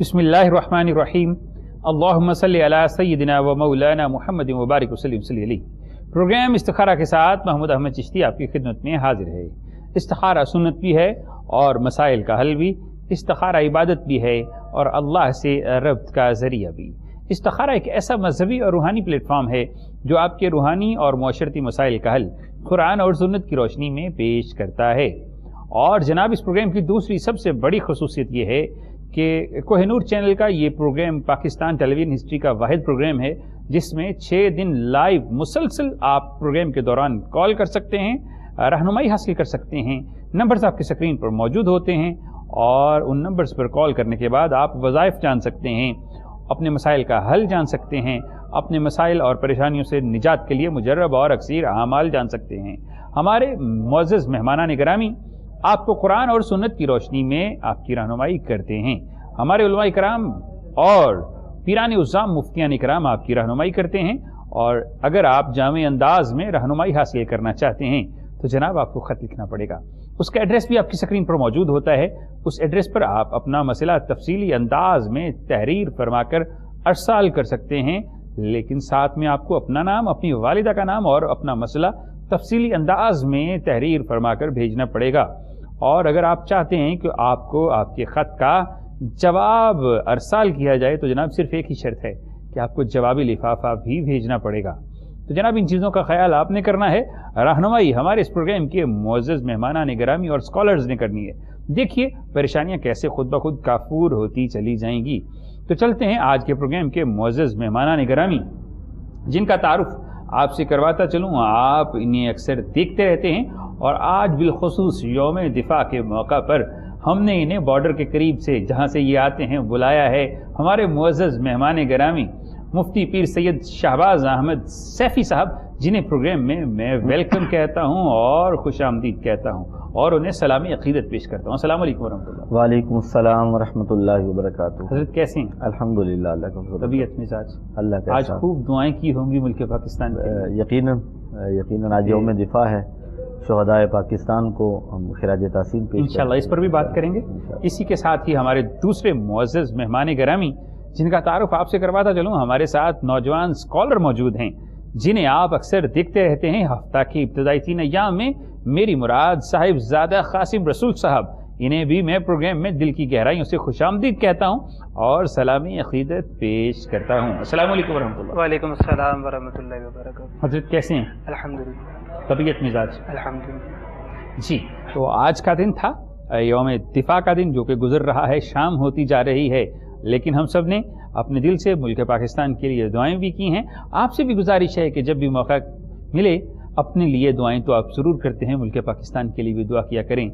बसमीम अल्लाहुम्म सल्लि अला सय्यदिना व मौलाना मुहम्मद मुबारक अलैहि प्रोग्राम इस्तिखारा के साथ महमूद अहमद चिश्ती आपकी खिदमत में हाजिर है। इस्तिखारा सुन्नत भी है और मसाइल का हल भी इस्तिखारा इबादत भी है और अल्लाह से रब्त का ज़रिया भी। इस्तिखारा एक ऐसा मजहबी और रूहानी प्लेटफॉर्म है जो आपके रूहानी और माशरती मसाइल का हल कुरान और सुन्नत की रोशनी में पेश करता है। और जनाब, इस प्रोग्राम की दूसरी सबसे बड़ी खसूसियत यह है कि कोहनूर चैनल का ये प्रोग्राम पाकिस्तान टेलीविज़न हिस्ट्री का वाहिद प्रोग्राम है, जिसमें छः दिन लाइव मुसलसल आप प्रोग्राम के दौरान कॉल कर सकते हैं, रहनुमाई हासिल कर सकते हैं, नंबर्स आपकी स्क्रीन पर मौजूद होते हैं और उन नंबर्स पर कॉल करने के बाद आप वज़ाइफ जान सकते हैं, अपने मसाइल का हल जान सकते हैं, अपने मसाइल और परेशानियों से निजात के लिए मुजरब और अक्सर अमाल जान सकते हैं। हमारे मोज़ मेहमाना निगरामी आपको कुरान और सुन्नत की रोशनी में आपकी रहनुमाई करते हैं। हमारे कराम और पीरान उज़ाम मुफ्तियान कराम आपकी रहनुमाई करते हैं और अगर आप जाम अंदाज में रहनुमाई हासिल करना चाहते हैं तो जनाब आपको ख़त लिखना पड़ेगा। उसका एड्रेस भी आपकी स्क्रीन पर मौजूद होता है। उस एड्रेस पर आप अपना मसला तफसीली अंदाज में तहरीर फरमाकर अरसाल कर सकते हैं, लेकिन साथ में आपको अपना नाम, अपनी वालिदा का नाम और अपना मसला तफसीली अंदाज में तहरीर फरमाकर भेजना पड़ेगा। और अगर आप चाहते हैं कि आपको आपके ख़त का जवाब अरसाल किया जाए तो जनाब सिर्फ़ एक ही शर्त है कि आपको जवाबी लिफाफा भी भेजना पड़ेगा। तो जनाब, इन चीज़ों का ख्याल आपने करना है। रहनुमाई, हमारे इस प्रोग्राम के मोज़ मेहमाना निगरामी और स्कॉलर्स ने करनी है। देखिए, परेशानियाँ कैसे खुद ब खुद काफूर होती चली जाएँगी। तो चलते हैं आज के प्रोग्राम के मोज़ मेहमाना निगरामी जिनका तारुफ आपसे करवाता चलूँ। आप इन्हें अक्सर देखते रहते हैं और आज बिलखसूस योम दिफा के मौका पर हमने इन्हें बॉर्डर के करीब से जहाँ से ये आते हैं बुलाया है हमारे मुआज़ मेहमान ग्रामी मुफ्ती पीर सैयद शहबाज अहमद सैफ़ी साहब जिन्हें प्रोग्राम में मैं वेलकम कहता हूँ और खुश आमदीद कहता हूँ और उन्हें सलामी अकीदत पेश करता हूँ। असल वालेकुम अस्सलाम वरहमतुल्लाहि वबरकातुहू। हज़रत कैसे हैं? अल्हम्दुलिल्लाह अल्लाह का तबीयत मिजाज? अल्लाह का आज खूब दुआएँ की होंगी मुल्क पाकिस्तान यकीनन यकीनन आज योम दिफा है। शहदाय पाकिस्तान को हम खराज तहसीन पेश इंशाल्लाह इस पर भी बात करेंगे। इसी के साथ ही हमारे दूसरे मुआज़ मेहमान ग्रामी जिनका तारुफ आपसे करवाता चलूँ हमारे साथ नौजवान स्कॉलर मौजूद हैं जिन्हें आप अक्सर देखते रहते हैं हफ़्ता की इब्तदाई तीन अयाम में। मेरी मुराद साहिब ज़्यादा कासिम रसूल साहब इन्हें भी मैं प्रोग्राम में दिल की गहराइयों से खुश आमदीद कहता हूँ और सलामी अकीदत पेश करता हूँ। असल अस्सलाम वरहमतुल्लाहि वबरकातुहू। हज़रत कैसे हैं? अल्हम्दुलिल्लाह। तबीयत मिजाज। अल्हम्दुलिल्लाह। जी तो आज का दिन था योम दिफा का दिन जो कि गुजर रहा है शाम होती जा रही है। लेकिन हम सबने अपने दिल से मुल्क पाकिस्तान के लिए दुआएँ भी की हैं। आपसे भी गुजारिश है कि जब भी मौका मिले अपने लिए दुआएँ तो आप ज़रूर करते हैं मुल्क पाकिस्तान के लिए भी दुआ किया करें।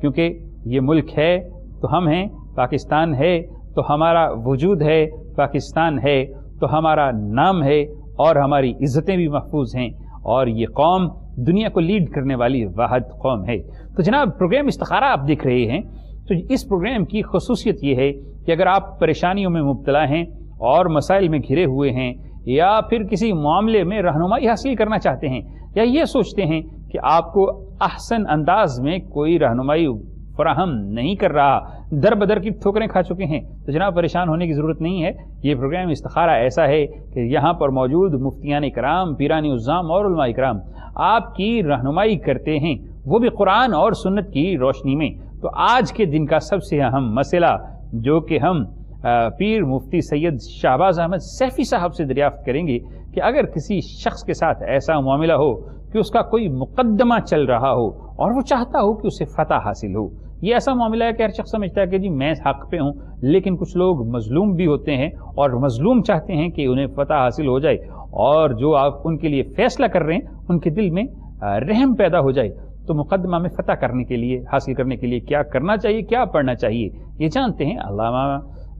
क्योंकि ये मुल्क है तो हम हैं पाकिस्तान है तो हमारा वजूद है पाकिस्तान है तो हमारा नाम है और हमारी इज़्ज़तें भी महफूज हैं। और ये कौम दुनिया को लीड करने वाली वाहद कौम है। तो जनाब प्रोग्राम इस्तारा आप देख रहे हैं तो इस प्रोग्राम की खसूसियत यह है कि अगर आप परेशानियों में मुबतला हैं और मसाइल में घिरे हुए हैं, या फिर किसी मामले में रहनुमाई हासिल करना चाहते हैं, या ये सोचते हैं कि आपको अहसन अंदाज में कोई रहनुमाई फराहम नहीं कर रहा। दर बदर की ठोकरें खा चुके हैं। तो जनाब, परेशान होने की ज़रूरत नहीं है। ये प्रोग्राम इस्तारा ऐसा है कि यहाँ पर मौजूद मुफ्तियान कराम पीरानी उज़ाम और कराम आपकी रहनुमाई करते हैं। वो भी कुरान और सुन्नत की रोशनी में। तो आज के दिन का सबसे अहम मसला, जो कि हम पीर मुफ्ती सैयद शाहबाज अहमद सैफ़ी साहब से दरियाफ्त करेंगे कि अगर किसी शख्स के साथ ऐसा मामला हो कि उसका कोई मुकदमा चल रहा हो और वो चाहता हो कि उसे फतह हासिल हो। ये ऐसा मामला है कि हर शख्स समझता है कि जी, मैं हक पे हूँ, लेकिन कुछ लोग मजलूम भी होते हैं और मजलूम चाहते हैं कि उन्हें फतह हासिल हो जाए और जो आप उनके लिए फैसला कर रहे हैं, उनके दिल में रहम पैदा हो जाए। तो मुकदमा में फतह करने के लिए, हासिल करने के लिए क्या करना चाहिए, क्या पढ़ना चाहिए, ये जानते हैं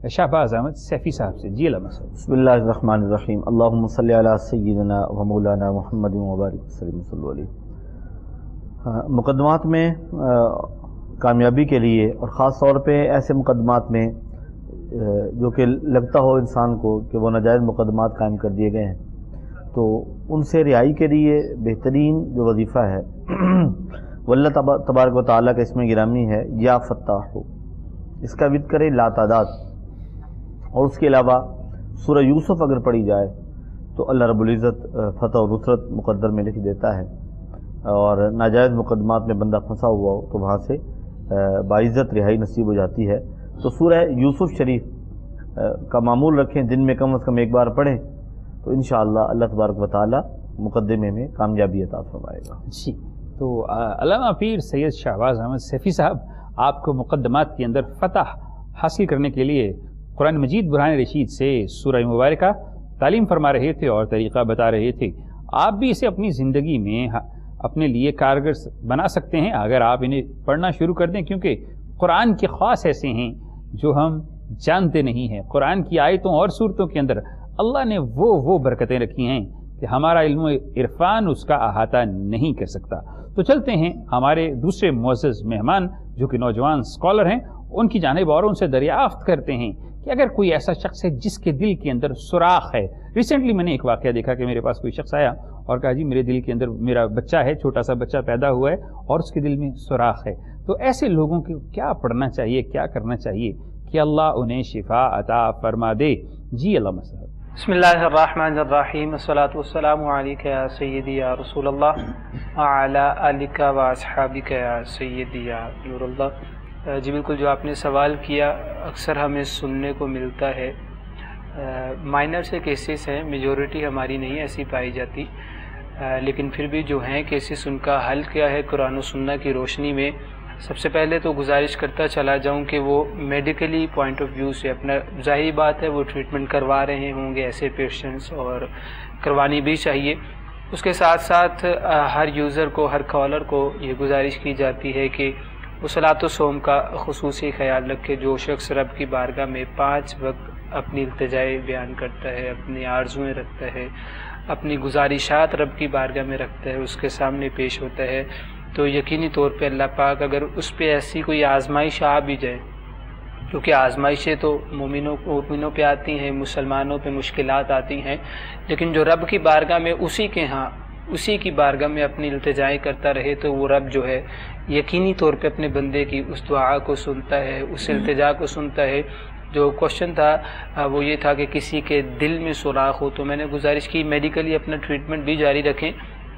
शहबाज अहमद सैफ़ी साहब से। जी बसमीम सैदना मुबारक मुकदमात में कामयाबी के लिए और ख़ास तौर पे ऐसे मुकदमात में जो कि लगता हो इंसान को कि वो नाजायज़ मुकदमात कायम कर दिए गए हैं। तो उनसे रिहाई के लिए बेहतरीन जो वजीफ़ा है, वल्ला तबारक ताली का इसमें गिरामी है, या फ़त्ता हो इसका विद करे ला तादाद और उसके अलावा सूरह यूसुफ अगर पढ़ी जाए तो अल्लाह रबुल्ज़त फ़तह और नुसरत मुकद्दर में लिख देता है। और नाजायज़ मुकदमात में बंदा फंसा हुआ हो तो वहाँ से बाइज़्ज़त रिहाई नसीब हो जाती है। तो सूरह यूसुफ शरीफ का मामूल रखें, दिन में कम अज़ कम एक बार पढ़ें तो इन अल्लाह तबारक वाली मुकदमे में कामयाबी अता फरमाएगा। जी तो अलामा पीर सैयद शहबाज अहमद सैफ़ी साहब, आपको मुकदमात के अंदर फ़तह हासिल करने के लिए कुरान मजीद बुरहान रशीद से सूरह मुबारक तालीम फरमा रहे थे और तरीक़ा बता रहे थे। आप भी इसे अपनी ज़िंदगी में अपने लिए कारगर बना सकते हैं, अगर आप इन्हें पढ़ना शुरू कर दें, क्योंकि कुरान के ख़ास ऐसे हैं जो हम जानते नहीं हैं। कुरान की आयतों और सूरतों के अंदर अल्लाह ने वो वो बरकतें रखी हैं कि हमारा इल्म इरफान उसका अहाता नहीं कर सकता। तो चलते हैं हमारे दूसरे मोज़ मेहमान, जो कि नौजवान स्कॉलर हैं, उनकी जानब और उनसे दरियाफ्त करते हैं कि अगर कोई ऐसा शख्स है जिसके दिल के अंदर सुराख है। रिसेंटली मैंने एक वाक्य देखा कि मेरे पास कोई शख्स आया और कहा, जी, मेरे दिल के अंदर मेरा बच्चा है छोटा सा बच्चा पैदा हुआ है और उसके दिल में सुराख है। तो ऐसे लोगों को क्या पढ़ना चाहिए, क्या करना चाहिए कि अल्लाह उन्हें शिफा अता फरमा दे? जी, अल्लाह सैदी रसूल सैदी जी, बिल्कुल जो आपने सवाल किया, अक्सर हमें सुनने को मिलता है। माइनर से केसेस हैं मेजोरिटी हमारी नहीं ऐसी पाई जाती। आ, लेकिन फिर भी जो हैं केसेस उनका हल क्या है कुरान सुन्ना की रोशनी में? सबसे पहले तो गुजारिश करता चला जाऊँ कि वो मेडिकली पॉइंट ऑफ़ व्यू से अपना ज़ाहिर बात है वो ट्रीटमेंट करवा रहे होंगे ऐसे पेशेंट्स और करवानी भी चाहिए। उसके साथ साथ हर यूज़र को हर कॉलर को ये गुजारिश की जाती है कि वो सलात सोम का खसूस ख्याल रखे जो शख्स रब की बारगाह में पाँच वक्त अपनी इल्तजाई बयान करता है, अपनी आर्जुएँ रखता है, अपनी गुजारिशात रब की बारगाह में रखता है, उसके सामने पेश होता है तो यकीनी तौर पे अल्लाह पाक अगर उस पर ऐसी कोई आजमाइश आ भी जाए, क्योंकि आजमाइशें तो मोमिनों मोमिनों पे आती हैं, मुसलमानों पे मुश्किल आती हैं, लेकिन जो रब की बारगाह में उसी के यहाँ उसी की बारगाह में अपनी इल्तजाएँ करता रहे तो वो रब जो है, यकीनी तौर पे अपने बंदे की उस दुआ को सुनता है, उस। इल्तजा को सुनता है जो क्वेश्चन था वो ये था कि किसी के दिल में सुराख हो तो मैंने गुजारिश की मेडिकली अपना ट्रीटमेंट भी जारी रखें।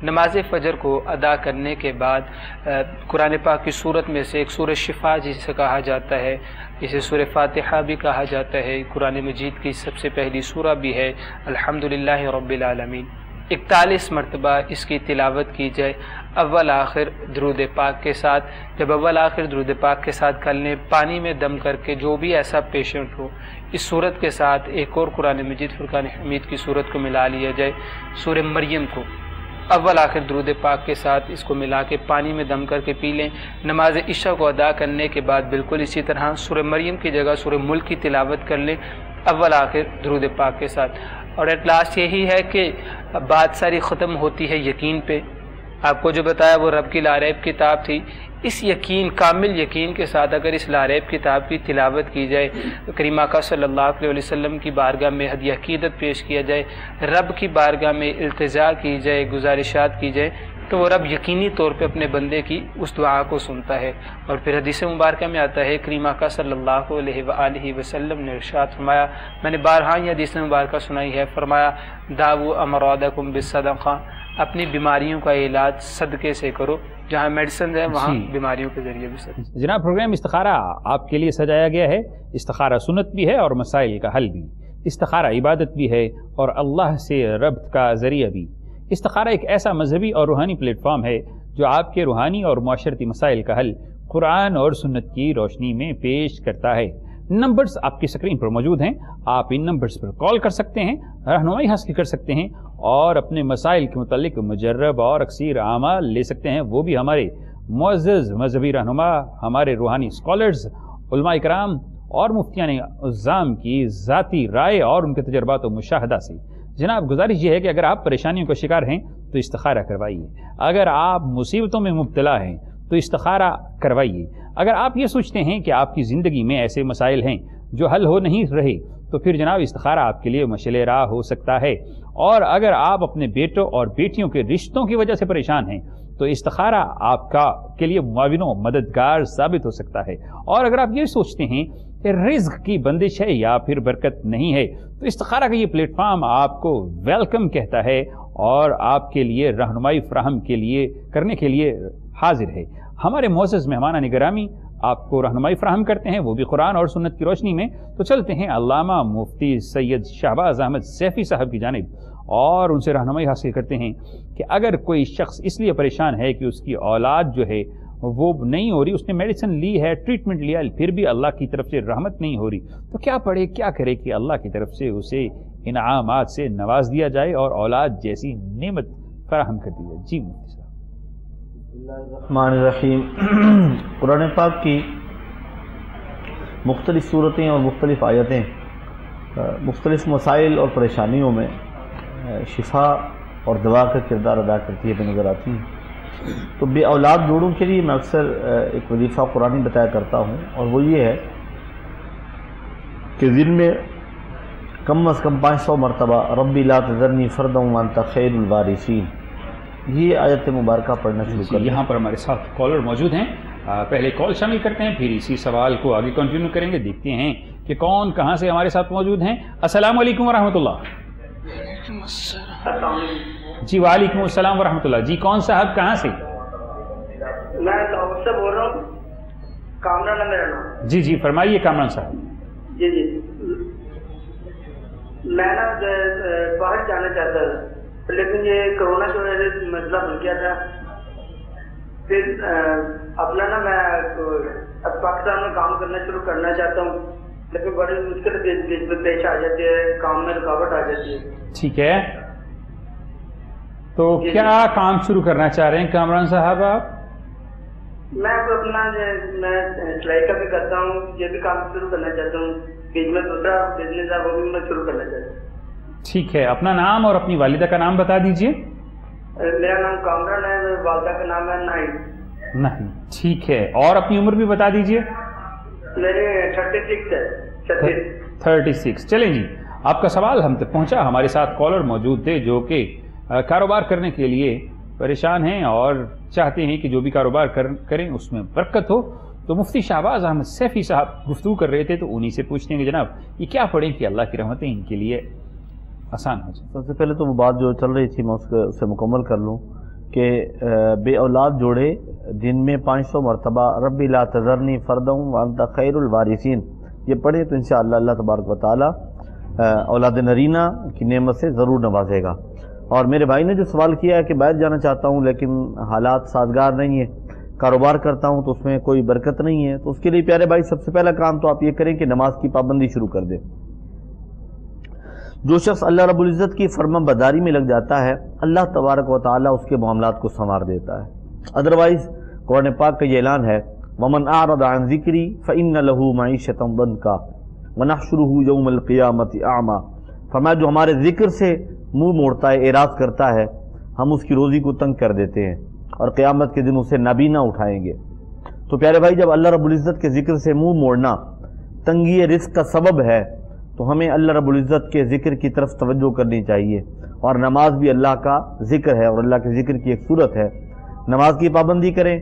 नमाज़ फ़जर को अदा करने के बाद कुरान पाक की सूरत में से एक सूर शिफा जिसे कहा जाता है, इसे सूर फातिहा भी कहा जाता है। कुरान मजीद की सबसे पहली सूरा भी है। अल्हम्दुलिल्लाह रब्बिल आलमीन। इकतालीस मरतबा इसकी तिलावत की जाए। अव्वल आखिर दरुद पाक के साथ, जब अव्वल आखिर दरुद पाक के साथ कल ने पानी में दम करके जो भी ऐसा पेशेंट हो, इस सूरत के साथ एक और कुरान मजीद फ़ुरकान हमीद की सूरत को मिला लिया जाए, सूर मरियम को। अव्वल आखिर दरुद पाक के साथ इसको मिला के पानी में दम करके पी लें। नमाज़ इशा को अदा करने के बाद बिल्कुल इसी तरह सुर मरियम की जगह, सुर मुल्क की तिलावत कर लें। अव्वल आखिर, दरुद पाक के साथ। और एट लास्ट यही है कि बात सारी ख़त्म होती है यकीन पे। आपको जो बताया वो रब की लारेब किताब थी। इस यकीन, कामिल यकीन के साथ अगर इस लारेब किताब की तिलावत की जाए, करीमा का अलैहि वसल्लम की बारगाह में हदी अकीदत पेश किया जाए, रब की बारगाह में इल्तजा की जाए, गुजारिशात की जाए तो वो रब यकीनी तौर पे अपने बंदे की उस दुआ को सुनता है। और फिर हदीस मुबारक में आता है करीमा का सल्लल्लाहु अलैहि वसल्लम ने इरशाद फरमाया मैंने बारहा ही हदीस मुबारक सुनाई है। फरमाया दाऊ अमरादकुम बिसदक़ा अपनी बीमारियों का इलाज सदक़े से करो जहाँ मेडिसिन है वहाँ बीमारियों के ज़रिए भी सद जना प्रोग्राम इस्तारा आपके लिए सजाया गया है। इस्तारा सुनत भी है और मसाइल का हल भी। इस्तारा इबादत भी है और अल्लाह से रब्त का ज़रिया भी। इस्तारा एक ऐसा मजहबी और रूहानी प्लेटफॉर्म है जो आपके रूहानी और माशरती मसाइल का हल कुरान और सुन्नत की रोशनी में पेश करता है। नंबर्स आपकी स्क्रीन पर मौजूद हैं। आप इन नंबर्स पर कॉल कर सकते हैं, रहनुमाई हासिल कर सकते हैं और अपने मसाइल के मतलब मुजरब और अक्सर आमाल ले सकते हैं। वो भी हमारे मुआज़ मजहबी रहनुमा, हमारे रूहानी स्कॉलर्स कराम और मुफ्तियान उज़ाम की ज़ाती राय और उनके तजर्बात व मुशाहदा से। जनाब, गुजारिश ये है कि अगर आप परेशानियों का शिकार हैं तो इस्तारा करवाइए। अगर आप मुसीबतों में मुबतला हैं तो इस्तारा करवाइए। अगर आप ये सोचते हैं कि आपकी ज़िंदगी में ऐसे मसाइल हैं, जो हल हो नहीं रहे तो फिर जनाब इस्तारा आपके लिए मशल राह हो सकता है। और अगर आप अपने बेटों और बेटियों के रिश्तों की वजह से परेशान हैं तो इस्तारा आपका के लिए मुआविन मददगार साबित हो सकता है। और अगर आप ये सोचते हैं कि रिज्क की बंदिश है या फिर बरकत नहीं है तो इस्तारा का ये प्लेटफॉर्म आपको वेलकम कहता है और आपके लिए रहनुमाई फ्राहम के लिए, करने के लिए हाजिर है। हमारे मोसस मेहमान निगरामी आपको रहनुमाई फ्राहम करते हैं, वो भी कुरान और सुन्नत की रोशनी में। तो चलते हैं अलामा मुफ्ती सैयद शहबाज अहमद सैफ़ी साहब की जानब। और उनसे रहनुमाई हासिल करते हैं कि अगर कोई शख्स इसलिए परेशान है कि उसकी औलाद जो है वो नहीं हो रही, उसने मेडिसिन ली है, ट्रीटमेंट लिया, फिर भी अल्लाह की तरफ़ से रहमत नहीं हो रही तो क्या पढ़े क्या करे कि अल्लाह की तरफ़ से उसे इनामात से नवाज़ दिया जाए और औलाद जैसी नेमत फराहम कर दी जाए? जी, मुफ्ती साहब। कुरान पाक की मुख्तलिफ़ सूरतें और मुख्तलिफ़ आयतें मुख्तलिफ़ मसाइल और परेशानियों में शिफा और दवा का किरदार अदा करती है नज़र आती है। तो बे औलाद जोड़ों के लिए मैं अक्सर एक वजीफ़ा कुरानी बताया करता हूँ और वो ये है कि दिन में कम अज़ कम पाँच सौ मरतबा रबी ला तजरनी फ़रदम खैरवारिसिन ये आयत मुबारक पढ़ना शुरू कर यहाँ पर हमारे साथ कॉलर मौजूद हैं। पहले कॉल शामिल करते हैं फिर इसी सवाल को आगे कंटिन्यू करेंगे देखते हैं कि कौन कहाँ से हमारे साथ मौजूद हैं। अस्सलाम वालेकुम वरहमतुल्लाह जी वालेकुम अस्सलाम वरहमतुल्लाह। जी कौन साहब कहाँ से? मैं से बोल रहा हूँ कामरान है मेरा नाम जी जी फरमाइए कामरान साहब। जी जी। मैं ना बाहर जाना चाहता था लेकिन ये कोरोना की वजह से मसला बन गया था। फिर अपना ना मैं पाकिस्तान में काम करना शुरू करना चाहता हूँ। लेकिन बड़ी मुश्किल पेश आ जाती है काम में रुकावट आ जाती है। ठीक है। तो क्या काम शुरू करना चाह रहे हैं कामरान साहब आप? मैं तो अपना मैं सिलाई का भी करता हूँ ये भी काम शुरू करना चाहता हूँ। में दूसरा बिज़नेस है वो भी मैं शुरू करना चाहता हूँ। ठीक है अपना नाम और अपनी वालिदा का नाम बता दीजिए। मेरा नाम कामरान है वालिदा का नाम है नाइन नहीं ठीक है। और अपनी उम्र भी बता दीजिए। मेरे थर्टी सिक्स है थर्टी सिक्स। चलें जी आपका सवाल हम तक पहुँचा। हमारे साथ कॉलर मौजूद थे जो कि कारोबार करने के लिए परेशान हैं और चाहते हैं कि जो भी कारोबार कर, करें उसमें बरकत हो। तो मुफ्ती शहबाज अहमद सैफ़ी साहब गुफ्तु कर रहे थे तो उन्हीं से पूछते हैं कि जनाब ये क्या पढ़ें कि अल्लाह की रहमतें इनके लिए आसान हो जाए? सबसे पहले तो वो बात जो चल रही थी मैं उसके उससे मुकम्मल कर लूँ। कि बे औलाद जोड़े दिन में पाँच सौ मरतबा रबी ला तजरनी फ़रदम वानता खैरवारिसिन ये पढ़े तो इन अल्लाह तबारक वाली औलाद नरीना की नेमत से ज़रूर नवाजेगा। और मेरे भाई ने जो सवाल किया है कि बाहर जाना चाहता हूँ, लेकिन हालात साजगार नहीं है, कारोबार करता हूँ तो उसमें कोई बरकत नहीं है तो उसके लिए प्यारे भाई, सबसे पहला काम तो आप ये करें कि नमाज़ की पाबंदी शुरू कर दें। जो शख्स अल्लाह रबुल्ज़त की फर्मा बदारी में लग जाता है, अल्लाह तबारक व ताली उसके मामला को संवार देता है। अदरवाइज़ कुरान पाक का ये ऐलान है, वमन आरदान ज़िक्री फ़िन लहू मीशतम बन का वनहशुरू यौमलक़ियामत आमा। फरमाया, जो हमारे ज़िक्र से मुँह मोड़ता है एराज करता है, हम उसकी रोज़ी को तंग कर देते हैं और क़यामत के दिन उसे नबीना उठाएँगे। तो प्यारे भाई, जब अल्लाह रबुल्ज़त के ज़िक्र से मुँह मोड़ना तंगी रिस्क का सबब है तो हमें अल्लाह रबुल्ज़त के ज़िक्र की तरफ़ तवज्जो करनी चाहिए। और नमाज़ भी अल्लाह का ज़िक्र है और अल्लाह के ज़िक्र की एक सूरत है। नमाज़ की पाबंदी करें।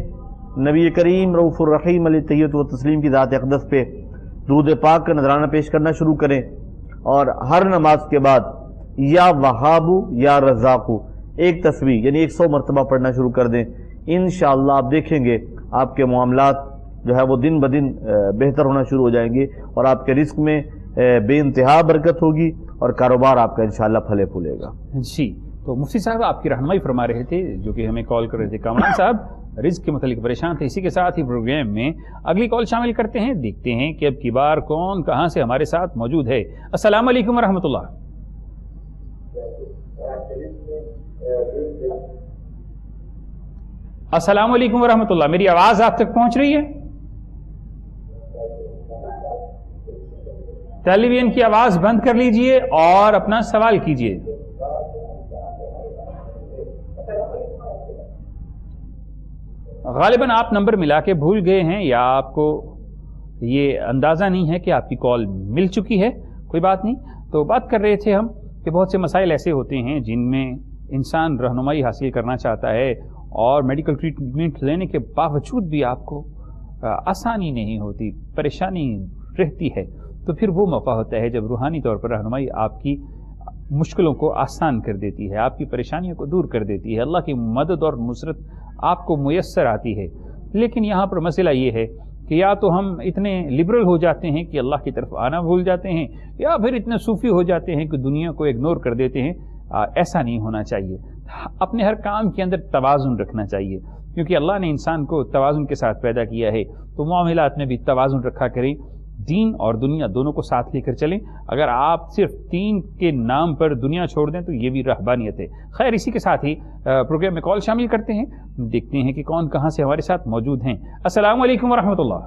नबी करीम रऊफ़ुररहीम तैयत व तस्लीम की ज़ात अकदस पे दूध पाक का नजराना पेश करना शुरू करें। और हर नमाज़ के बाद या वहाबू या रजाकू, एक तस्वीर यानी एक सौ मरतबा पढ़ना शुरू कर दें। इन आप देखेंगे आपके मामला जो है वो दिन ब दिन बेहतर होना शुरू हो जाएँगे और आपके रिस्क में बे इंतहा बरकत होगी और कारोबार आपका इन फले फूलेगा। जी तो मुफ्ती साहब आपकी रहनमाई फरमा रहे थे जो कि हमें कॉल कर रहे थे। कामरान साहब रिज के मतलब परेशान थे। इसी के साथ ही प्रोग्राम में अगली कॉल शामिल करते हैं। देखते हैं कि अब की बार कौन कहाँ से हमारे साथ मौजूद है। रहमतुल्लाह अस्सलाम वालेकुम वरहमतुल्लाह। मेरी आवाज़ आप तक पहुँच रही है? टेलीविज़न की आवाज़ बंद कर लीजिए और अपना सवाल कीजिए। गालिबन आप नंबर मिला के भूल गए हैं या आपको ये अंदाज़ा नहीं है कि आपकी कॉल मिल चुकी है? कोई बात नहीं। तो बात कर रहे थे हम कि बहुत से मसाइल ऐसे होते हैं जिनमें इंसान रहनुमाई हासिल करना चाहता है और मेडिकल ट्रीटमेंट लेने के बावजूद भी आपको आसानी नहीं होती, परेशानी रहती है। तो फिर वो मौका होता है जब रूहानी तौर पर रहनुमाई आपकी मुश्किलों को आसान कर देती है आपकी परेशानियों को दूर कर देती है। अल्लाह की मदद और नुसरत आपको मैसर आती है। लेकिन यहाँ पर मसला ये है कि या तो हम इतने लिबरल हो जाते हैं कि अल्लाह की तरफ़ आना भूल जाते हैं या फिर इतने सूफी हो जाते हैं कि दुनिया को इग्नोर कर देते हैं। आ, ऐसा नहीं होना चाहिए। अपने हर काम के अंदर तोज़ुन रखना चाहिए क्योंकि अल्लाह ने इंसान को तोज़ुन के साथ पैदा किया है। तो मामलात में भी तोज़ुन रखा करें। दीन और दुनिया दोनों को साथ लेकर चलें। अगर आप सिर्फ़ तीन के नाम पर दुनिया छोड़ दें तो ये भी रहबानियत है। खैर इसी के साथ ही प्रोग्राम में कॉल शामिल करते हैं। देखते हैं कि कौन कहाँ से हमारे साथ मौजूद हैं। अस्सलाम वालेकुम वरहमतुल्लाह।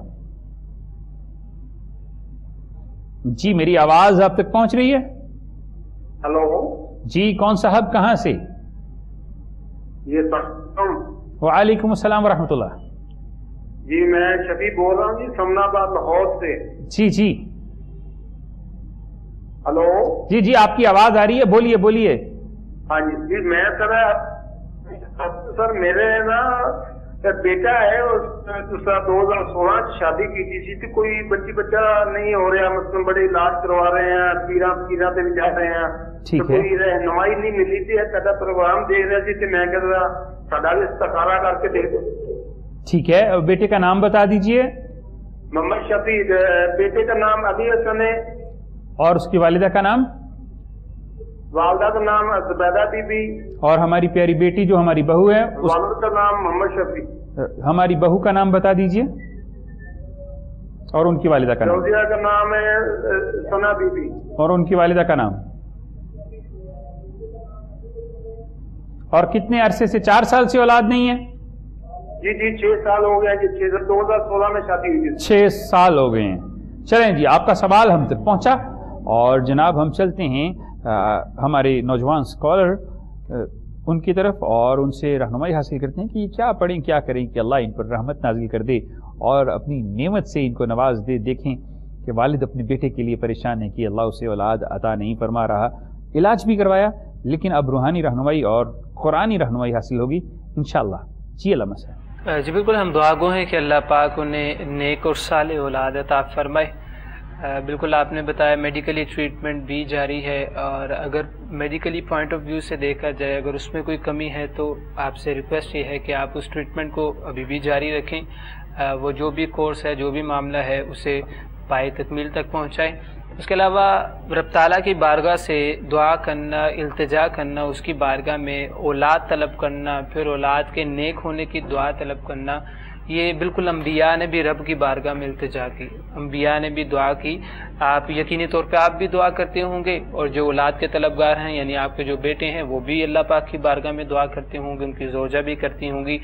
जी मेरी आवाज़ आप तक पहुँच रही है? हेलो जी कौन साहब कहाँ से? ये वालेकुम अस्सलाम वरहमतुल्लाह। जी मैं शफी बोल रहा हूँ जी समनाबाद लाहौर से। जी जी। हेलो? जी जी आपकी आवाज़ आ रही है बोलिए बोलिए। हाँ जी जी मैं सर सर मेरे ना बेटा है और दूसरा दो हज़ार सोलह शादी की थी थी कोई बच्ची बच्चा नहीं हो रहा मतलब बड़े इलाज करवा रहे हैं पीरा पीरा पे भी जा रहे हैं। ठीक तो है। रहनुमाई नहीं मिली थी साडा प्रोग्राम देख रहे जी तो मैं कहता साडा भी सतारा करके देख दो। ठीक है अब बेटे का नाम बता दीजिए। मोहम्मद शफी बेटे का नाम अभी हसन है और उसकी वालिदा का नाम? वालदा का नाम जुबैदा बीबी। और हमारी प्यारी बेटी जो हमारी बहू है उस वालद का नाम मोहम्मद शफी हमारी बहू का नाम बता दीजिए। और उनकी वालिदा का नाम? का नाम है सना बीबी। और उनकी वालिदा का नाम? और कितने अरसे से चार साल से औलाद नहीं है? जी जी छह साल हो गया जी छह दो हज़ार सोलह में शादी हुई छह साल हो गए हैं। चलें जी आपका सवाल हम तक पहुँचा। और जनाब हम चलते हैं अ, हमारे नौजवान स्कॉलर उनकी तरफ़ और उनसे रहनुमाई हासिल करते हैं कि क्या पढ़ें क्या करें कि अल्लाह इन पर रहमत नाजिल कर दे और अपनी नेमत से इनको नवाज़ दे देखें कि वालिद अपने बेटे के लिए परेशान है कि अल्लाह उसे औलाद अता नहीं फरमा रहा। इलाज भी करवाया लेकिन अब रूहानी रहनुमाई और कुरानी रहनुमाई हासिल होगी। इन जी अल्लाह मसा जी बिल्कुल, हम दुआ गो हैं कि अल्लाह पाक उन्हें नेक और साल औलाद अता फरमाए। बिल्कुल आपने बताया मेडिकली ट्रीटमेंट भी जारी है और अगर मेडिकली पॉइंट ऑफ़ व्यू से देखा जाए, अगर उसमें कोई कमी है तो आपसे रिक्वेस्ट ये है कि आप उस ट्रीटमेंट को अभी भी जारी रखें। वो जो भी कोर्स है, जो भी मामला है, उसे पाए तकमील तक पहुँचाएँ। उसके अलावा रब की बारगाह से दुआ करना अल्तजा करना, उसकी बारगाह में औलाद तलब करना, फिर औलाद के नेक होने की दुआ तलब करना, ये बिल्कुल अम्बिया ने भी रब की बारगाह में अल्तजा की। अम्बिया ने भी दुआ की। आप यकीनी तौर पे आप भी दुआ करते होंगे और जो औलाद के तलबगार हैं, यानी आपके जो बेटे हैं, वो भी अल्लाह पाक की बारगाह में दुआ करते होंगे, उनकी जोजा भी करती होंगी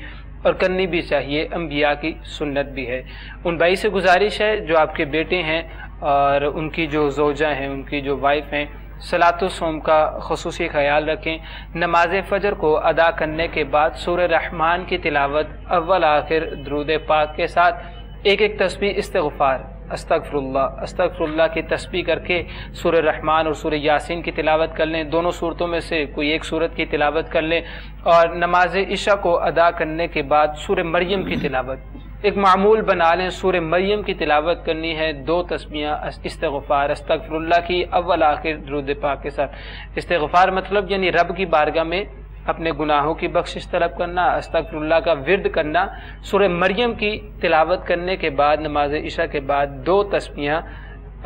और करनी भी चाहिए। अम्बिया की सुन्नत भी है। उन भाई से गुजारिश है, जो आपके बेटे हैं और उनकी जो जोजा हैं, उनकी जो वाइफ हैं, सलात सोम का खसूस ख्याल रखें। नमाज़ फ़जर को अदा करने के बाद सूर रहमान की तिलावत अव्वल आखिर दरूद पाक के साथ एक एक तस्वीर इस्तग़फ़ार अस्तगफरुल्ला अस्तगफरुल्ला की तस्बी करके सूर रहमान और सूर यासीन की तिलावत कर लें। दोनों सूरतों में से कोई एक सूरत की तिलावत कर लें और नमाज़ इशा को अदा करने के बाद सूर मरियम की तिलावत। एक मामूल बना लें, सूर मरियम की तिलावत करनी है, दो तस्बियाँ इस्तग़फ़ार अस्तगफरुल्ला की अव्वल आखिर दरूद पाक के साथ। इस्तग़फ़ार मतलब यानी रब की बारगाह में अपने गुनाहों की बख्शिश तलब करना, अस्तगफरुल्लाह का विरद करना, सूर मरियम की तिलावत करने के बाद, नमाज़ इशा के बाद दो तस्बियाँ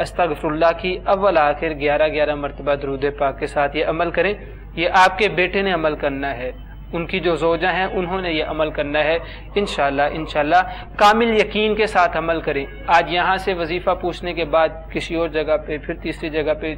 अस्तगफरुल्लाह की अव्वल आखिर ग्यारह ग्यारह मरतबा दरूद पाक के साथ ये अमल करें। ये आपके बेटे ने अमल करना है। उनकी जो जोजा हैं, उन्होंने ये अमल करना है। इन इनशाला कामिल यकीन के साथ अमल करें। आज यहाँ से वजीफ़ा पूछने के बाद किसी और जगह पे, फिर तीसरी जगह पे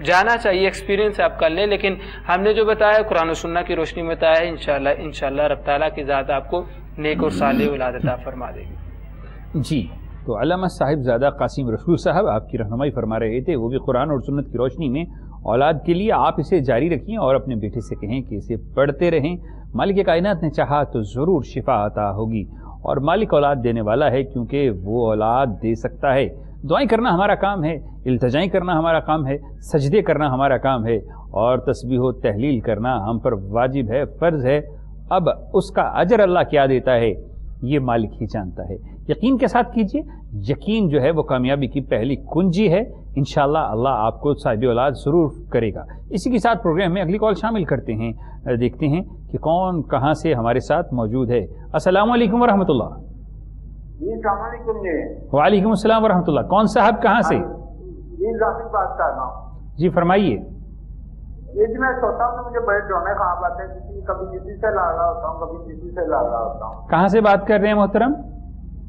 जाना चाहिए, एक्सपीरियंस आप कर लें। लेकिन हमने जो बताया, कुरान सुन्ना की रोशनी में बताया है इनशाला इनशाला रब ताला की ज़ात आपको नेक और साले औलादता फरमा देगी। जी तो अलामा साहिब ज़्यादा कासिम रसूल साहब आपकी रहनुमाई फरमा रहे थे, वो भी कुरान और सुन्नत की रोशनी में। औलाद के लिए आप इसे जारी रखिए और अपने बेटे से कहें कि इसे पढ़ते रहें। मालिक कायनात ने चाहा तो ज़रूर शिफा अता होगी। और मालिक औलाद देने वाला है क्योंकि वो औलाद दे सकता है। दुआएँ करना हमारा काम है इल्तजाई करना हमारा काम है, सजदे करना हमारा काम है और तस्बीह तहलील करना हम पर वाजिब है, फ़र्ज़ है। अब उसका अजर अल्लाह क्या देता है, ये मालिक ही जानता है। यकीन के साथ कीजिए, यकीन जो है वो कामयाबी की पहली कुंजी है। इन अल्लाह आपको साहिब औलाद ज़रूर करेगा। इसी के साथ प्रोग्राम में अगली कॉल शामिल करते हैं देखते हैं कि कौन कहाँ से हमारे साथ मौजूद है। असलकम वरहमतुल्ला वालेकुम अस्सलाम वरहमतुल्ला कौन साहब कहाँ से? बात हूँ। जी फरमाइए। ये जी मैं हूँ मुझे बड़े कहाँ आते हैं कभी किसी से लड़ रहा होता हूँ कभी किसी से लड़ रहा होता हूँ। कहाँ से बात कर रहे हैं मोहतरम?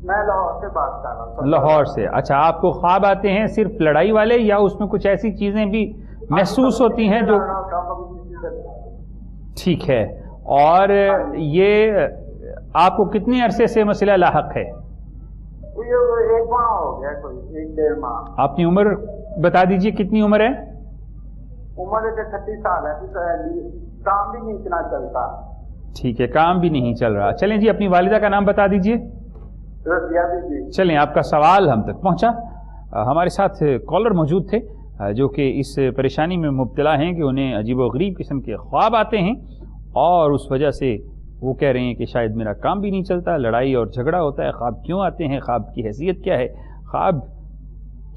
मैं लाहौर से बात कर रहा हूँ लाहौर से। अच्छा आपको ख्वाब आते हैं सिर्फ़ लड़ाई वाले या उसमें कुछ ऐसी चीज़ें भी महसूस होती हैं जो ठीक है। और ये आपको कितने अरसे से मसला लाक है? एक माह हो गया कोई एक डेढ़ माह। आपकी उम्र बता दीजिए कितनी उम्र है? उम्र तो छत्तीस साल है काम भी नहीं इतना चलता। ठीक है काम भी नहीं चल रहा। चलें जी अपनी वालिदा का नाम बता दीजिए। चलें, आपका सवाल हम तक पहुँचा। हमारे साथ कॉलर मौजूद थे जो कि इस परेशानी में मुबतला हैं कि उन्हें अजीब व गरीब किस्म के ख्वाब आते हैं और उस वजह से वो कह रहे हैं कि शायद मेरा काम भी नहीं चलता, लड़ाई और झगड़ा होता है, ख्वाब क्यों आते हैं, ख्वाब की हैसियत क्या है, ख्वाब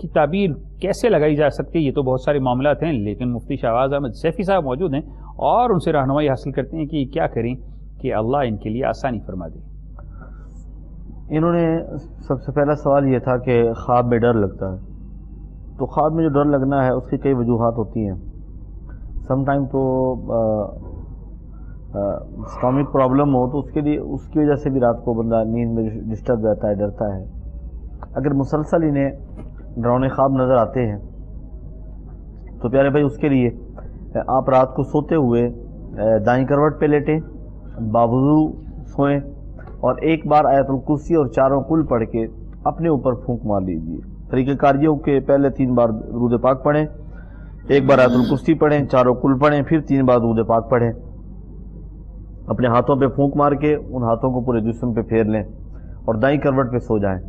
की ताबीर कैसे लगाई जा सकती है, ये तो बहुत सारे मामला हैं, लेकिन मुफ्ती शहबाज अहमद सैफ़ी साहब मौजूद हैं और उनसे रहनुमाई हासिल करते हैं कि क्या करें कि अल्लाह इनके लिए आसानी फरमा दे। इन्होंने सबसे पहला सवाल ये था कि ख्वाब में डर लगता है। तो ख्वाब में जो डर लगना है, उसकी कई वजूहत होती हैं। समटाइम तो स्टॉमिक प्रॉब्लम हो तो उसके लिए, उसकी वजह से भी रात को बंदा नींद में डिस्टर्ब रहता है, डरता है। अगर मुसलसल इन्हें डरावने ख्वाब नज़र आते हैं तो प्यारे भाई, उसके लिए आप रात को सोते हुए दाई करवट पे लेटें, बावजू सोएँ और एक बार आयतुल कुर्सी और चारों कुल पढ़ के अपने ऊपर फूंक मार लीजिए। तरीक़ेकार ये के पहले तीन बार रूद पाक पढ़ें, एक बार आयतुल कुर्सी पढ़ें, चारों कुल पढ़ें, फिर तीन बार रूद पाक पढ़ें। अपने हाथों पे फूंक मार के उन हाथों को पूरे जिसम पे फेर लें और दाई करवट पे सो जाएँ।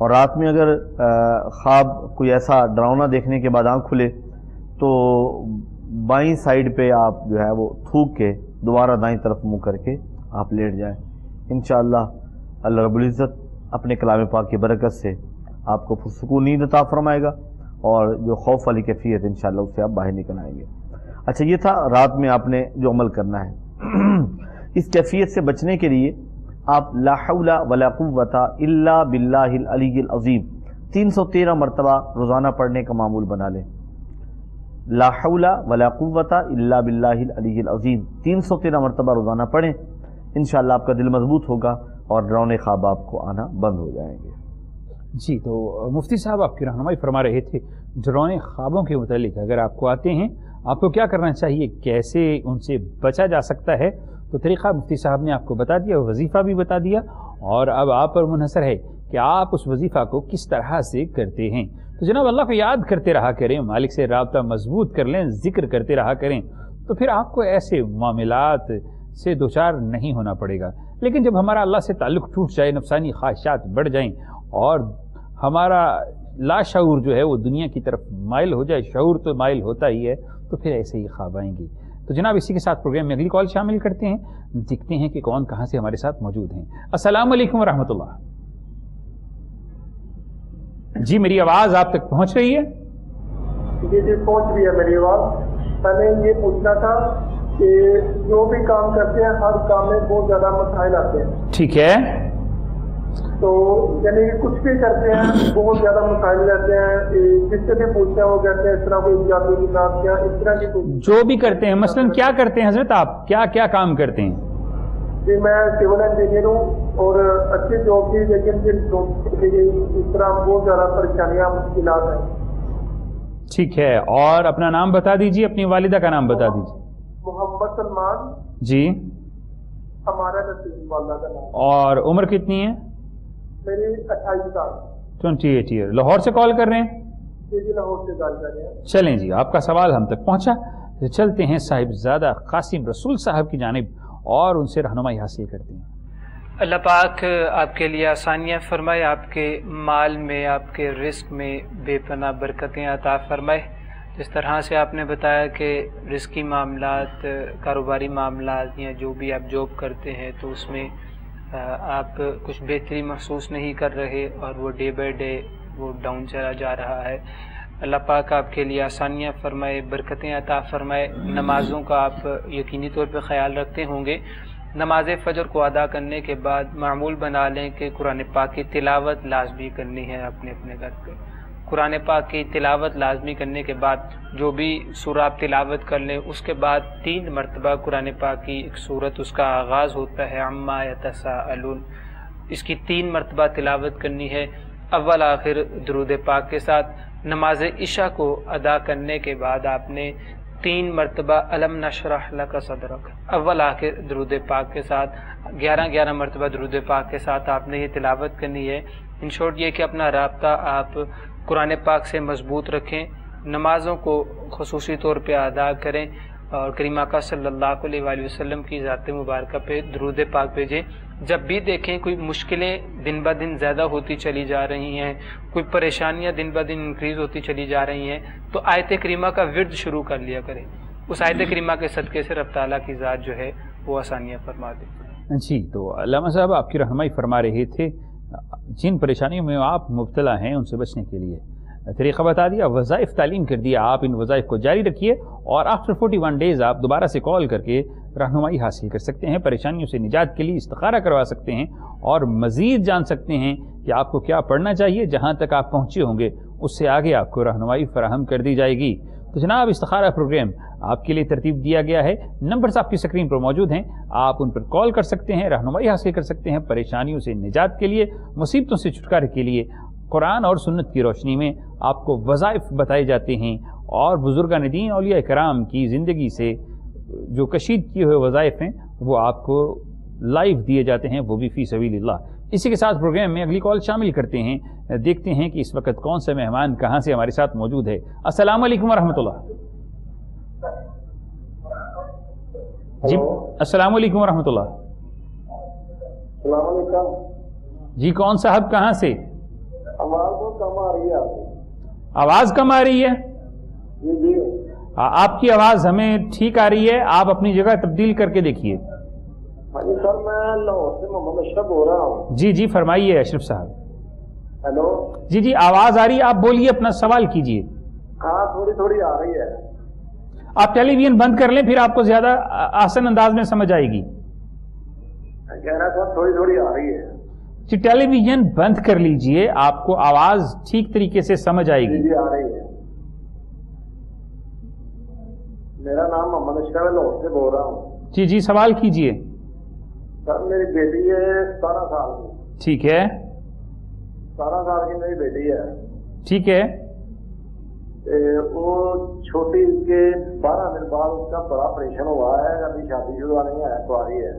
और रात में अगर ख्वाब कोई ऐसा डरावना देखने के बाद आँख खुले तो बाई साइड पे आप जो है वो थूक के दोबारा दाई तरफ़ मुँह करके आप लेट जाएँ। इन अल्लाह रबुल्ज़त अपने कलाम पाक की बरकत से आपको पुरसकून, नींद अता फरमाएगा और जो खौफ वाली कैफियत इन उससे आप बाहर निकल आएँगे अच्छा ये था रात में आपने जो अमल करना है। इस कैफियत से बचने के लिए आप लाहौला वलाक़ुवता इल्ला बिल्लाजीम तीन सौ तेरह मरतबा रोज़ाना पढ़ने का मामूल बना लें। लाहौला वलाक़ुवता इल्ला बिल्लाजीम तीन सौ तेरह मरतबा रोज़ाना पढ़ें। इन आपका दिल मज़बूत होगा और डरौने ख्वाब आपको आना बंद हो जाएँगे। जी तो मुफ्ती साहब आपकी रहनुमाई फरमा रहे थे डरौने ख्वाबों के मतलब अगर आपको आते हैं, आपको क्या करना चाहिए, कैसे उनसे बचा जा सकता है? तो तरीक़ा मुफ्ती साहब ने आपको बता दिया, वजीफ़ा भी बता दिया और अब आप पर मुनसर है कि आप उस वजीफ़ा को किस तरह से करते हैं। तो जनाब, अल्लाह को याद करते रहा करें, मालिक से रबता मज़बूत कर लें, ज़िक्र करते रहा करें। तो फिर आपको ऐसे मामलात से दो चार नहीं होना पड़ेगा। लेकिन जब हमारा अल्लाह से ताल्लुक़ टूट जाए, नफसानी ख्वाहिशात बढ़ जाएँ और हमारा लाशूर जो है वो दुनिया की तरफ़ माइल हो जाए शूर तो माइल होता ही है तो फिर ऐसे ही ख्वाब आएँगे। तो जनाब, इसी के साथ प्रोग्राम में अगली कॉल शामिल करते हैं। देखते हैं कि कौन कहाँ से हमारे साथ मौजूद हैं। वालेकुम वरहमतुल्लाह जी, मेरी आवाज़ आप तक पहुँच रही है? जी जी, पहुँच रही है मेरी आवाज़। मैंने ये पूछना था कि जो भी काम करते हैं हर काम में बहुत ज़्यादा मसाइल आते हैं। ठीक है। तो यानी कि कुछ भी करते हैं बहुत ज़्यादा मसाइल रहते हैं जिससे भी पूछते हैं वो कहते हैं इस तरह कोई जादू की बात क्या इस तरह की जो भी करते हैं मसलन क्या करते हैं हज़रत आप? क्या क्या काम करते हैं? जी मैं सिविल इंजीनियर हूँ और अच्छी जॉब की लेकिन जिन इस तरह बहुत ज़्यादा परेशानियाँ मुश्किल हैं। ठीक है और अपना नाम बता दीजिए अपनी वालिदा का नाम बता दीजिए। मोहम्मद सलमान जी। हमारा नसीब वाला का नाम। और उम्र कितनी है? मेरी अट्ठाईस साल। ट्वेंटी एट ईयर लाहौर से कॉल कर रहे हैं? जी लाहौर से कॉल कर रहे हैं। चलें जी आपका सवाल हम तक पहुँचा। तो चलते हैं साहिबजादा कासिम रसूल साहब की जानब और उनसे रहनुमाई हासिल करते हैं। अल्लाह पाक आपके लिए आसानियाँ फरमाए आपके माल में आपके रिस्क में बेपना बरकतें अता फरमाए। जिस तरह से आपने बताया कि रिस्की मामला कारोबारी मामला या जो भी आप जॉब करते हैं तो उसमें आप कुछ बेहतरी महसूस नहीं कर रहे और वो डे बाई डे वो डाउन चला जा रहा है। अल्लाह पाक आपके लिए आसानियाँ फरमाए, बरकतें अता फरमाए। नमाज़ों का आप यकीनी तौर पर ख्याल रखते होंगे। नमाज़ फ़जर को अदा करने के बाद मामूल बना लें कि कुरान पाक की तिलावत लाजमी करनी है अपने अपने घर पर कुरान पाक की तिलावत लाजमी करने के बाद, जो भी सूरा आप तिलावत कर लें, उसके बाद तीन मरतबा कुरान पाक की एक सूरत, उसका आगाज़ होता है, अम्मा या तसा इसकी तीन मरतबा तिलावत करनी है, अव्वल आखिर दरुद पाक के साथ। नमाज़ इशा को अदा करने के बाद आपने तीन मरतबा अलम नशरा का सदरक, अव्वल आखिर दरूद पाक के साथ, ग्यारह ग्यारह मरतबा दरुद पाक के साथ आपने ये तिलावत करनी है। इन शॉर्ट ये कि अपना रबता आप कुरान पाक से मज़बूत रखें, नमाज़ों को खसूस तौर पर अदा करें और करीमा का अलैहि वसल्लम की ज़ात मुबारक पे दरूद पाक भेजें। जब भी देखें कोई मुश्किलें दिन ब दिन ज़्यादा होती चली जा रही हैं, कोई परेशानियाँ दिन ब दिन इंक्रीज़ होती चली जा रही हैं तो आयत करीमा का विरद शुरू कर लिया करें। उस आयत करीमा के सदक़े से रब की ज़ात जो है, वो आसानियाँ फरमा दे। जी तो अलामा साहब, आपकी रहनमाई फरमा रहे थे जिन परेशानियों में आप मुबतला हैं उनसे बचने के लिए, तरीक़ा बता दिया, वज़ाइफ तालीम कर दिया, आप इन वज़ाइफ को जारी रखिए और आफ्टर 41 डेज़ आप दोबारा से कॉल करके रहनुमाई हासिल कर सकते हैं, परेशानियों से निजात के लिए इस्तारा करवा सकते हैं और मज़ीद जान सकते हैं कि आपको क्या पढ़ना चाहिए, जहाँ तक आप पहुँचे होंगे, उससे आगे आपको रहनुमाई फराहम कर दी जाएगी। तो जनाब इस्तारा प्रोग्राम आपके लिए तरतीब दिया गया है। नंबर्स आपकी स्क्रीन पर मौजूद हैं। आप उन पर कॉल कर सकते हैं, रहनुमाई हासिल कर सकते हैं परेशानियों से निजात के लिए, मुसीबतों से छुटकारे के लिए। कुरान और सुन्नत की रोशनी में आपको वज़ाइफ बताए जाते हैं और बुज़ुर्ग नदीन अलिया कराम की ज़िंदगी से जो कशीद किए हुए वज़ाइफ हैं, वो आपको लाइव दिए जाते हैं, वो भी फ़ी सभी इसी के साथ प्रोग्राम में अगली कॉल शामिल करते हैं। देखते हैं कि इस वक्त कौन सा मेहमान कहाँ से हमारे साथ मौजूद है। अस्सलाम वालेकुम वरहमतुल्लाह। जी अस्सलाम वालेकुम वरहमतुल्लाह। जी कौन साहब कहाँ से? आवाज़ तो कम आ रही है आवाज़ कम आ है? आपकी आवाज़ हमें ठीक आ रही है। आप अपनी जगह तब्दील करके देखिए। जी सर मैं लाहौर से मोहम्मद अशरफ हो रहा हूँ। जी जी फरमाइए अशरफ साहब। हेलो? जी जी आवाज़ आ रही है आप बोलिए अपना सवाल कीजिए। हाँ थोड़ी थोड़ी आ रही है। आप टेलीविज़न बंद कर लें फिर आपको ज़्यादा आसान अंदाज में समझ आएगी। कह रहा सर थोड़ी थोड़ी आ रही है। जी टेलीविज़न बंद कर लीजिए आपको आवाज़ ठीक तरीके से समझ आएगी। जी आ रही है। मेरा नाम मोहम्मद अशरफ लाहौर से बोल रहा हूँ। जी जी सवाल कीजिए। सर मेरी बेटी है सतारह साल की। ठीक है। सतारह साल की मेरी बेटी है। ठीक है। ए, वो छोटी के बारह दिन बाद उसका बड़ा ऑपरेशन हुआ है अभी शादी शुदा नहीं है कुआरी है।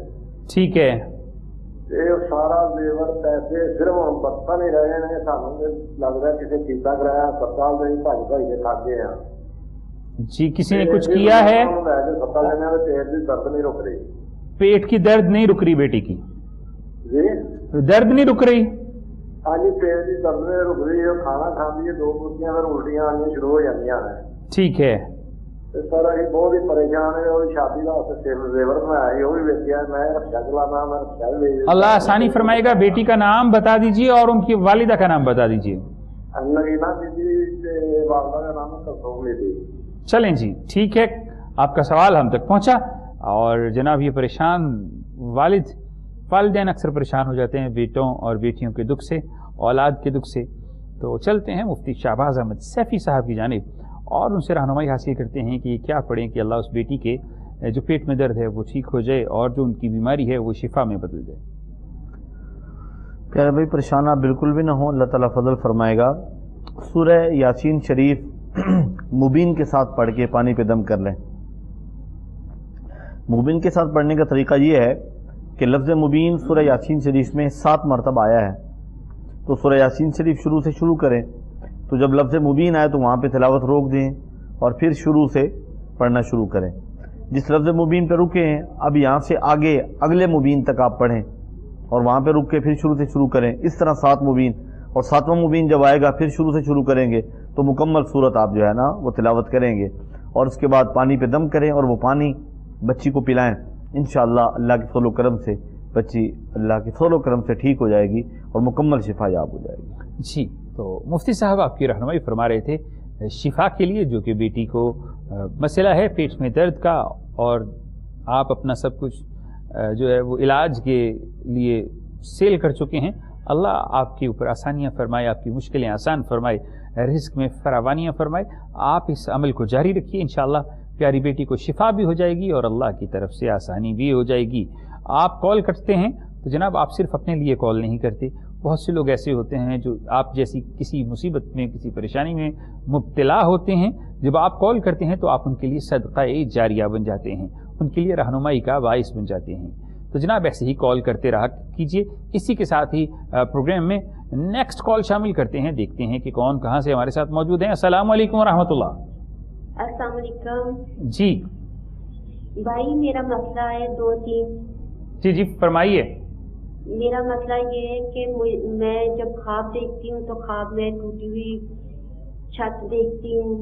ठीक है। ए, सारा लेबर पैसे सिर्फ़ हम बत्ता नहीं रहे ने सानू तो लगता है किसी चीजा कराया अस्पताल से भाई भाई के खाते हैं। जी किसी ने कुछ किया है? सत्ता लेने पेट भी दर्द नहीं रुक रही। पेट की दर्द नहीं रुक रही बेटी की। दर्द नहीं रुक रही? ठीक है। अल्लाह आसानी फरमाएगा बेटी का नाम बता दीजिए और उनकी वालिदा का नाम बता दीजिए। चले जी ठीक है आपका सवाल हम तक पहुँचा। और जनाब, ये परेशान वालिद, वालदेन अक्सर परेशान हो जाते हैं बेटों और बेटियों के दुख से, औलाद के दुख से। तो चलते हैं मुफ्ती शाहबाज अहमद सैफ़ी साहब की जानब और उनसे रहनुमाई हासिल करते हैं कि क्या पढ़ें कि अल्लाह उस बेटी के जो पेट में दर्द है वो ठीक हो जाए और जो उनकी बीमारी है वो शिफा में बदल जाए। प्यारे भाई, परेशान आप बिल्कुल भी ना हो, अल्लाह ताला फजल फरमाएगा। सूरह यासीन शरीफ मुबीन के साथ पढ़ के पानी पे दम कर लें। मुबीन के साथ पढ़ने का तरीका ये है कि लफ्ज़ मुबीन सूरह यासीन शरीफ में सात मरतब आया है। तो सूरह यासीन शरीफ शुरू से शुरू करें तो जब लफ्ज़ मुबीन आए तो वहाँ पर तिलावत रोक दें और फिर शुरू से पढ़ना शुरू करें। जिस लफ्ज़ मुबीन पर रुके हैं, अब यहाँ से आगे, अगले मुबीन तक आप पढ़ें और वहाँ पर रुक के फिर शुरू से शुरू करें। इस तरह सात मुबीन और सातवां मुबीन जब आएगा, फिर शुरू से शुरू करेंगे तो मुकम्मल सूरत आप जो है ना, वो तिलावत करेंगे और उसके बाद पानी पे दम करें और वो पानी बच्ची को पिलाएँ। इन अल्लाह के फलो करम से बच्ची अल्लाह के फलो करम से ठीक हो जाएगी और मुकम्मल शिफा याब हो जाएगी। जी तो मुफ्ती साहब आपकी रहनुमाई फरमा रहे थे, शिफा के लिए जो कि बेटी को मसला है पेट में दर्द का और आप अपना सब कुछ जो है वो इलाज के लिए सेल कर चुके हैं। अल्लाह आपके ऊपर आसानियाँ फरमाए, आपकी मुश्किलें आसान फरमाए रिस्क में फरावानियाँ फरमाए। आप इस अमल को जारी रखिए इन प्यारी बेटी को शिफा भी हो जाएगी और अल्लाह की तरफ़ से आसानी भी हो जाएगी। आप कॉल करते हैं तो जनाब आप सिर्फ़ अपने लिए कॉल नहीं करते। बहुत से लोग ऐसे होते हैं जो आप जैसी किसी मुसीबत में, किसी परेशानी में मुबतला होते हैं। जब आप कॉल करते हैं तो आप उनके लिए सदका जारिया बन जाते हैं। उनके लिए रहनुमाई का बायस बन जाते हैं। तो जनाब ऐसे ही कॉल करते रहा कीजिए। इसी के साथ ही प्रोग्राम में नेक्स्ट कॉल शामिल करते हैं। देखते हैं कि कौन कहाँ से हमारे साथ मौजूद हैं। अस्सलाम वालेकुम रहमतुल्लाह। अस्सलाम जी। भाई मेरा मसला है दो तीन। जी जी फरमाइए। मेरा मसला ये है कि मैं जब ख्वाब देखती हूँ तो ख्वाब में टूटी हुई छत देखती हूँ।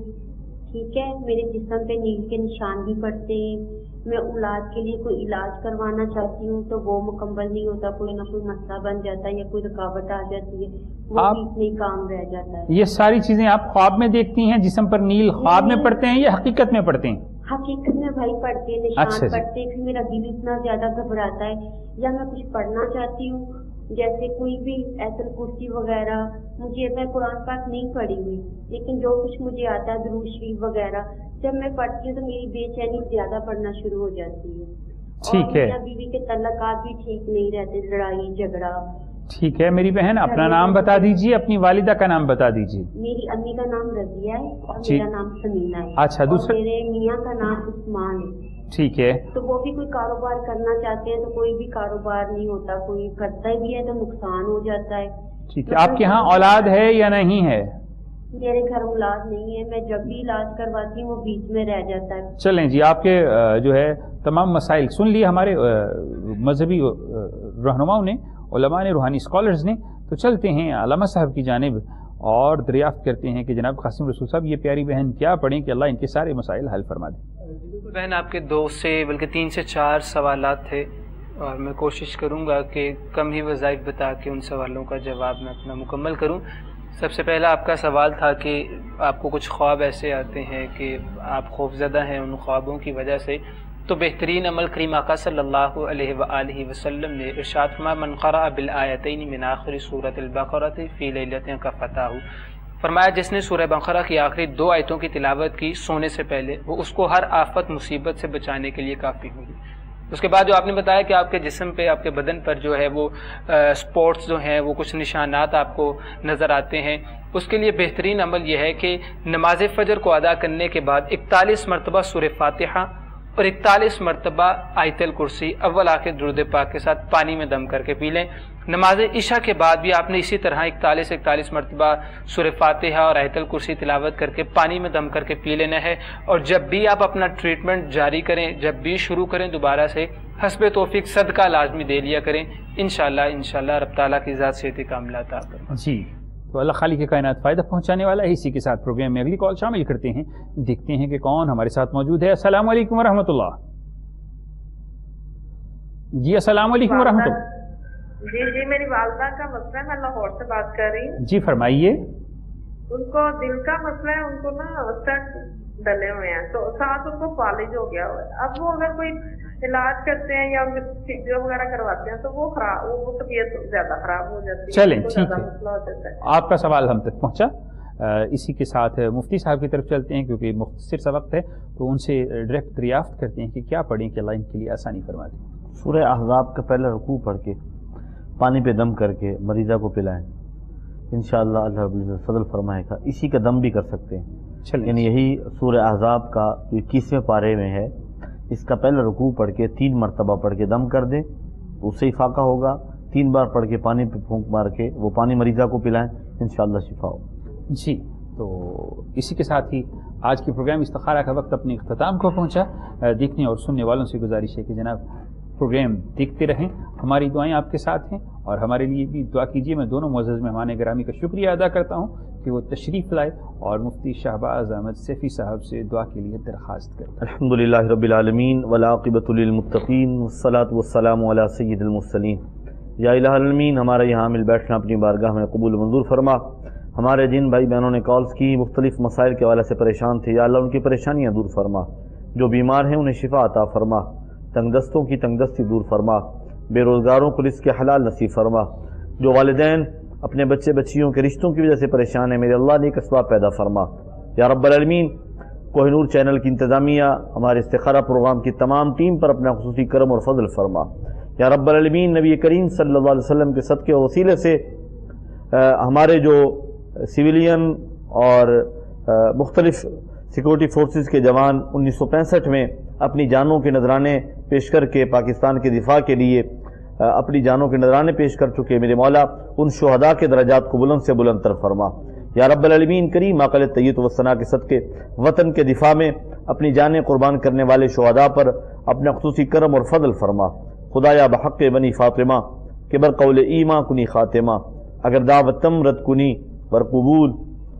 ठीक है? मेरे जिसम पे नील के निशान भी पड़ते हैं। मैं औलाद के लिए कोई इलाज करवाना चाहती हूँ तो वो मुकम्मल नहीं होता कोई ना कोई मसला बन जाता है या कोई रुकावट आ जाती है वो आप, में काम रह जाता है। ये सारी चीज़ें आप ख्वाब में देखती हैं जिसम पर नील ख्वाब में पढ़ते हैं या हकीकत में पढ़ते हैं? हकीकत में भाई पढ़ते हैं निशान अच्छा पढ़ते हैं फिर मेरा दिल इतना ज़्यादा घबराता है या मैं कुछ पढ़ना चाहती हूँ जैसे कोई भी ऐसा कुर्सी वगैरह मुझे मैं कुरान पाक नहीं पढ़ी हुई लेकिन जो कुछ मुझे आता है दरूज शरीफ वगैरह जब मैं पढ़ती हूँ तो मेरी बेचैनी ज़्यादा पढ़ना शुरू हो जाती है। ठीक है। बीवी के तल्लकात भी ठीक नहीं रहते लड़ाई झगड़ा। ठीक है मेरी बहन अपना नाम बता दीजिए अपनी वालिदा का नाम बता दीजिए। मेरी अम्मी का नाम रजिया है और मेरा नाम समीना है। अच्छा दूसरा मेरे मियाँ का नाम उस्मान है। ठीक है। तो वो भी कोई कारोबार करना चाहते हैं तो कोई भी कारोबार नहीं होता। कोई करता भी है तो नुकसान हो जाता है। ठीक है तो आपके यहाँ औलाद है या नहीं है? मेरे घर औलाद नहीं है मैं जब भी इलाज करवाती हूँ वो बीच में रह जाता है। चलें जी आपके जो है तमाम मसाइल सुन लिए हमारे मजहबी रहनुमाओं ने उलमा ने रूहानी स्कॉलर्स ने। तो चलते हैं अलामा साहब की जानब और दरियाफ्त करते हैं कि जनाब कासिम रसूल साहब ये प्यारी बहन क्या पढ़ें कि अल्लाह इनके सारे मसाइल हल फरमा दें। बहन आपके दो से बल्कि तीन से चार सवाल थे और मैं कोशिश करूँगा कि कम ही वज़ाइफ बता के उन सवालों का जवाब मैं अपना मुकम्मल करूँ। सबसे पहला आपका सवाल था कि आपको कुछ ख्वाब ऐसे आते हैं कि आप खौफजदा हैं उन ख्वाबों की वजह से। तो बेहतरीन अमल करीम आका सल्लल्लाहु अलैहि वसल्लम ने इरशाद फरमा, मन क़रा बिल आयतैन मिन आखिरी सूरत बकरत फ़ी लैलतिन का फ़तह। फरमाया, जिसने सूरह बकरा की आखिरी दो आयतों की तिलावत की सोने से पहले, वो उसको हर आफत, मुसीबत से बचाने के लिए काफ़ी हुई। उसके बाद जो आपने बताया कि आपके जिसम पे, आपके बदन पर जो है वो स्पॉट्स जो हैं, वो कुछ निशानात आपको नज़र आते हैं। उसके लिए बेहतरीन अमल यह है कि नमाज़ फ़जर को अदा करने के बाद इकतालीस मरतबा सुर फातिहा और इकतालीस मरतबा आयतल कुर्सी, अव्वल आके दुरुद पाक के साथ पानी में दम करके पी लें। नमाज़ इशा के बाद भी आपने इसी तरह इकतालीस इकतालीस मरतबा सुर फातिहा और आयतल कुर्सी तिलावत करके पानी में दम करके पी लेना है। और जब भी आप अपना ट्रीटमेंट जारी करें, जब भी शुरू करें, दोबारा से हसब तोफ़ी सदका लाजमी दे लिया करें। इन शाह रब ताली की ज़ात से कामला जी। तो अल्लाह खाली के कायनात फ़ायदा पहुँचाने वाला है। इसी के साथ प्रोग्राम में अगली कॉल शामिल करते हैं। देखते हैं कि कौन हमारे साथ मौजूद है। असल वरहमतुल्ला जी असल वरह जी जी मेरी वालदा का मसला है। मैं लाहौर से बात कर रही हूँ। जी फरमाइए। उनको दिल का मसला है उनको ना डले हुए हैं। तो साथ उनको फालिज हो गया। हुआ है अब वो अगर कोई इलाज करते हैं या उनके फिजियो वगैरह करवाते हैं तो वो खराब वो तबीयत ज़्यादा खराब हो जाती है। चले ठीक है। आपका सवाल हम तक पहुँचा। इसी के साथ मुफ्ती साहब की तरफ़ चलते हैं क्योंकि मुख्तर सा वक्त है तो उनसे डायरेक्ट दरियाफ्त करते हैं कि क्या पढ़ें कि अल्लाह इनके लिए आसानी फरमा दें। सूर्य अहजाब का पहला रुकू पढ़ के पानी पे दम करके मरीज़ा को पिलाएँ। इन अल्लाह फजल फरमाएगा। इसी का दम भी कर सकते हैं। यानी यही सूर्य अहजाब का इक्कीसवें पारे में है। इसका पहला रुकू पढ़ के तीन मरतबा पढ़ के दम कर दें तो उससे ही फाका होगा। तीन बार पढ़ के पानी पे फूंक मार के वो पानी मरीज़ा को पिलाएँ इन शिफा हो। जी तो इसी के साथ ही आज की प्रोग्राम इस्तारा का वक्त अपने अख्ताम को पहुँचा। देखने और सुनने वालों से गुजारिश है कि जनाब प्रोग्राम देखते रहें। हमारी दुआएँ आपके साथ हैं और हमारे लिए भी दुआ कीजिए। मैं दोनों मोज़ मेहमान ग्रामी का शुक्रिया अदा करता हूँ। कि वो तशरीफ़ लाए और मुफ्ती शहबाज अहमद सैफ़ी साहब से दुआ के लिए दरख्वास्त करें अल्हम्दुलिल्लाह रब्बिल आलमीन, वलाक़िबतुल मुत्तक़ीन वस्सलातु वस्सलामु अला सय्यिदिल मुरसलीन। या इलामीन हमारा यहाँ मिल बैठना अपनी बारगाह में कबूल मंजूर फरमा। हमारे जिन भाई बहनों ने कॉल्स की, मुख्तलिफ़ मसाइल के वाले से परेशान थे, या अल्लाह उनकी परेशानियाँ दूर फरमा। जो बीमार हैं, उन्हें शिफा अता फरमा। तंगदस्तों की तंगदस्ती दूर फरमा। बेरोज़गारों को रिस्क हलाल नसीब फरमा। जो वालदेन अपने बच्चे बच्चियों के रिश्तों की वजह से परेशान है। मेरे अल्लाह ने एक इसबाब पैदा फरमा। या रब्बलमीन कोहनूर चैनल की इंतज़ामिया हमारे इस्तारा प्रोग्राम की तमाम टीम पर अपना खसूसी करम और फजल फरमा। या रब्बलमीन नबी करीम सल्लल्लाहु अलैहि वसल्लम के सदक़े और वसीले से आ, हमारे जो सिविलियन और मुख्तलिफ़ सिक्योरिटी फोर्सेस के जवान उन्नीस सौ पैंसठ में अपनी जानों के नजराने पेश करके पाकिस्तान के दिफा के लिए अपनी जानों के नजराने पेश कर चुके मेरे मौला, उन शहदा के दराजात को बुलंद से बुलंद तर फरमा। या रब्बलमीन करीम अकल तयत वसना के सदक़े, वतन के दिफा में अपनी जानें कुर्बान करने वाले शहदा पर अपना खसूसी करम और फजल फरमा। खुदाया बहक बनी फ़ातिमा के बर कौल ईमा कुनी ख़ातिमा। अगर दावतम रत कुनी, वर कबूल,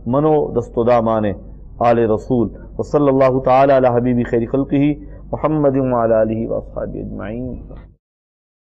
मनो दस्तुदा माने। आल रसूल वसल्ला तबीबी खैर महमद वाली वसाबी अजमाइन